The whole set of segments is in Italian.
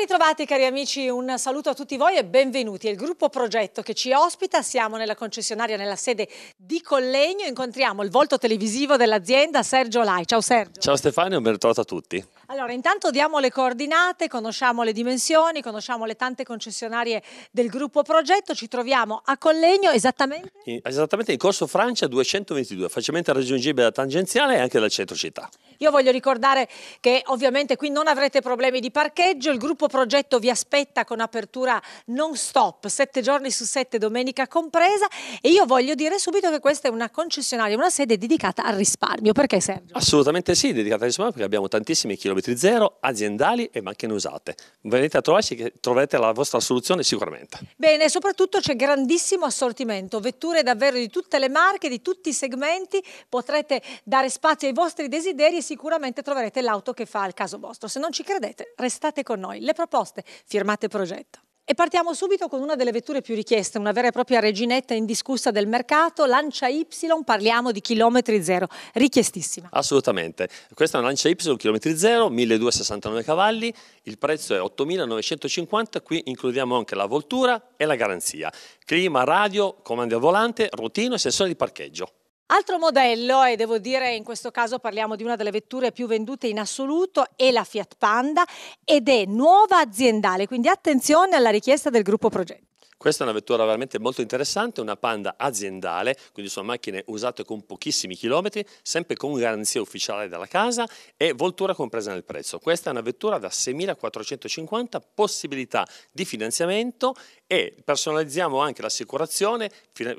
Ritrovati cari amici, un saluto a tutti voi e benvenuti. È il gruppo Progetto che ci ospita, siamo nella concessionaria nella sede di Collegno, incontriamo il volto televisivo dell'azienda Sergio Lai. Ciao Sergio. Ciao Stefano, ben ritrovato a tutti. Allora, intanto diamo le coordinate, conosciamo le dimensioni, conosciamo le tante concessionarie del gruppo Progetto, ci troviamo a Collegno esattamente? Esattamente in Corso Francia 222, facilmente raggiungibile da tangenziale e anche dal centro città. Io voglio ricordare che ovviamente qui non avrete problemi di parcheggio, il gruppo Progetto vi aspetta con apertura non stop, sette giorni su sette, domenica compresa e io voglio dire subito che questa è una concessionaria, una sede dedicata al risparmio, perché Sergio? Assolutamente sì, dedicata al risparmio perché abbiamo tantissimi chilometri zero, aziendali e macchine usate. Venite a trovarci che troverete la vostra soluzione sicuramente. Bene, soprattutto c'è grandissimo assortimento, vetture davvero di tutte le marche, di tutti i segmenti, potrete dare spazio ai vostri desideri e sicuramente troverete l'auto che fa il caso vostro. Se non ci credete, restate con noi. Le proposte, firmate progetto. E partiamo subito con una delle vetture più richieste, una vera e propria reginetta indiscussa del mercato, Lancia Y, parliamo di chilometri zero, richiestissima. Assolutamente, questa è una Lancia Y chilometri zero, 1269 cavalli, il prezzo è 8950, qui includiamo anche la voltura e la garanzia, clima, radio, comandi al volante, routine e sensore di parcheggio. Altro modello, e devo dire in questo caso parliamo di una delle vetture più vendute in assoluto, è la Fiat Panda ed è nuova aziendale, quindi attenzione alla richiesta del gruppo progetto. Questa è una vettura veramente molto interessante, una Panda aziendale, quindi sono macchine usate con pochissimi chilometri, sempre con garanzia ufficiale dalla casa e voltura compresa nel prezzo. Questa è una vettura da 6.450, possibilità di finanziamento e personalizziamo anche l'assicurazione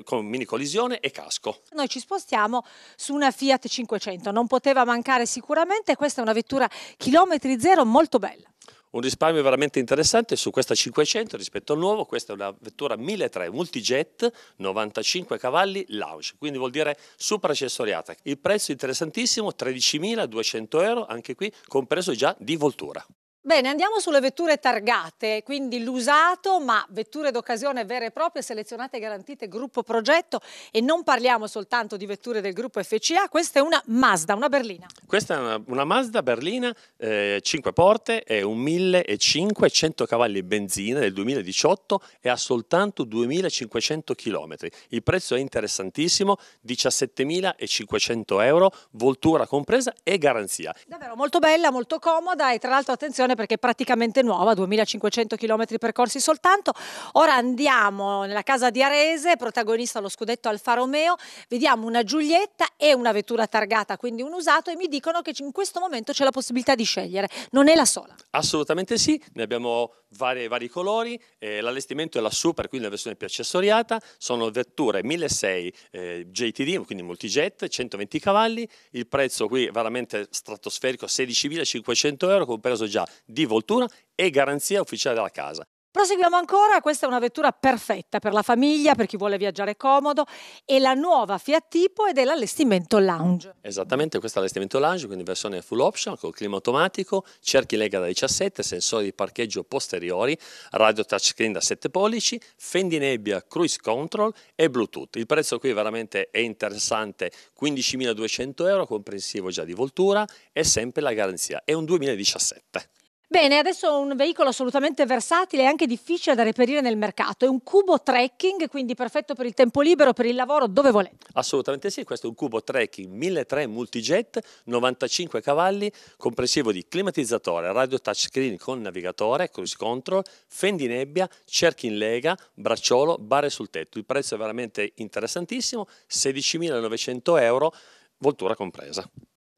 con mini collisione e casco. Noi ci spostiamo su una Fiat 500, non poteva mancare sicuramente, questa è una vettura chilometri zero molto bella. Un risparmio veramente interessante su questa 500 rispetto al nuovo, questa è una vettura 1300 multijet, 95 cavalli lounge, quindi vuol dire super accessoriata. Il prezzo interessantissimo, 13.200 euro, anche qui compreso già di voltura. Bene, andiamo sulle vetture targate, quindi l'usato, ma vetture d'occasione vere e proprie, selezionate e garantite gruppo progetto e non parliamo soltanto di vetture del gruppo FCA, questa è una Mazda, una berlina. Questa è una, una Mazda berlina, eh, 5 porte, è un 1500 cavalli benzina del 2018 e ha soltanto 2500 km. Il prezzo è interessantissimo, 17.500 euro, voltura compresa e garanzia. Davvero molto bella, molto comoda e tra l'altro attenzione stazione perché è praticamente nuova, 2500 km percorsi soltanto. Ora andiamo nella casa di Arese, protagonista lo scudetto Alfa Romeo, vediamo una Giulietta e una vettura targata, quindi un usato e mi dicono che in questo momento c'è la possibilità di scegliere, non è la sola. Assolutamente sì, ne abbiamo vari, vari colori, eh, l'allestimento è la Super, quindi la versione più accessoriata, sono vetture 1600 eh, JTD, quindi multijet, 120 cavalli, il prezzo qui è veramente stratosferico, 16.500 euro, compreso già di voltura e garanzia ufficiale della casa. Proseguiamo ancora, questa è una vettura perfetta per la famiglia, per chi vuole viaggiare comodo, è la nuova Fiat Tipo ed è l'allestimento lounge. Esattamente, questo è l'allestimento lounge, quindi versione full option, con clima automatico, cerchi lega da 17, sensori di parcheggio posteriori, radio touchscreen da 7 pollici, fendi nebbia, cruise control e bluetooth. Il prezzo qui veramente è interessante, 15.200 euro, comprensivo già di voltura e sempre la garanzia, è un 2017. Bene, adesso un veicolo assolutamente versatile e anche difficile da reperire nel mercato. È un cubo trekking, quindi perfetto per il tempo libero, per il lavoro, dove volete. Assolutamente sì, questo è un cubo trekking 1300 multijet, 95 cavalli, comprensivo di climatizzatore, radio touchscreen con navigatore, cruise control, fendi nebbia, cerchi in lega, bracciolo, bare sul tetto. Il prezzo è veramente interessantissimo, 16.900 euro, voltura compresa.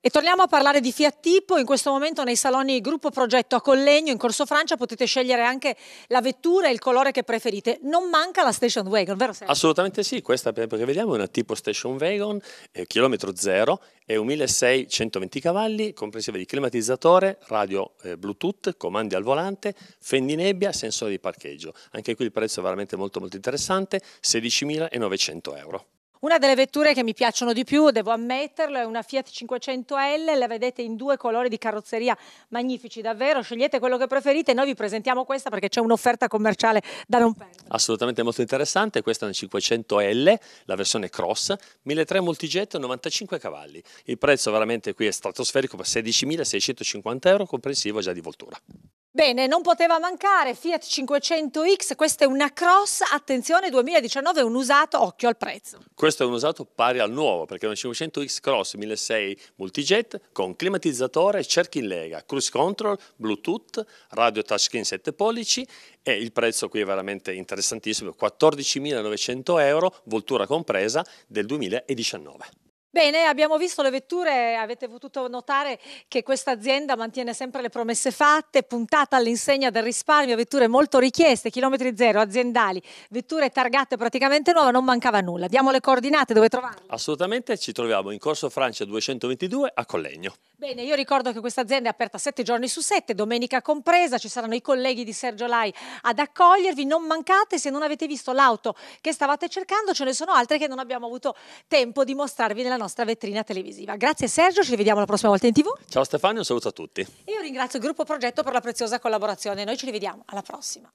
E torniamo a parlare di Fiat Tipo, in questo momento nei saloni Gruppo Progetto a Collegno in Corso Francia potete scegliere anche la vettura e il colore che preferite. Non manca la Station Wagon, vero Sergio? Assolutamente sì, questa perché vediamo è una tipo Station Wagon, eh, chilometro zero, è un 1620 cavalli, comprensiva di climatizzatore, radio eh, Bluetooth, comandi al volante, fendi nebbia, sensore di parcheggio. Anche qui il prezzo è veramente molto molto interessante, 16.900 euro. Una delle vetture che mi piacciono di più, devo ammetterlo, è una Fiat 500L, la vedete in due colori di carrozzeria magnifici davvero, scegliete quello che preferite, noi vi presentiamo questa perché c'è un'offerta commerciale da non perdere. Assolutamente molto interessante, questa è una 500L, la versione Cross, 1300 multijet, 95 cavalli. Il prezzo veramente qui è stratosferico per 16.650 euro, comprensivo già di voltura. Bene, non poteva mancare Fiat 500X, questa è una cross, attenzione 2019 un usato, occhio al prezzo. Questo è un usato pari al nuovo perché è una 500X Cross 1600 multijet con climatizzatore, cerchi in lega, cruise control, bluetooth, radio touchscreen 7 pollici e il prezzo qui è veramente interessantissimo, 14.900 euro, voltura compresa del 2019. Bene, abbiamo visto le vetture, avete potuto notare che questa azienda mantiene sempre le promesse fatte, puntata all'insegna del risparmio, vetture molto richieste, chilometri zero, aziendali, vetture targate praticamente nuove, non mancava nulla. Diamo le coordinate, dove trovarle? Assolutamente, ci troviamo in Corso Francia 222 a Collegno. Bene, io ricordo che questa azienda è aperta sette giorni su sette, domenica compresa, ci saranno i colleghi di Sergio Lai ad accogliervi, non mancate, se non avete visto l'auto che stavate cercando ce ne sono altre che non abbiamo avuto tempo di mostrarvi nella nostra vetrina televisiva. Grazie Sergio, ci rivediamo la prossima volta in tv. Ciao Stefano, un saluto a tutti. E io ringrazio il gruppo Progetto per la preziosa collaborazione, noi ci rivediamo alla prossima.